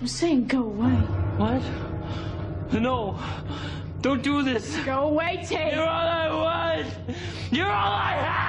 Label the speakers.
Speaker 1: I'm saying go away.
Speaker 2: What? No. Don't do this.
Speaker 1: Go away, Tate.
Speaker 2: You're all I want. You're all I have.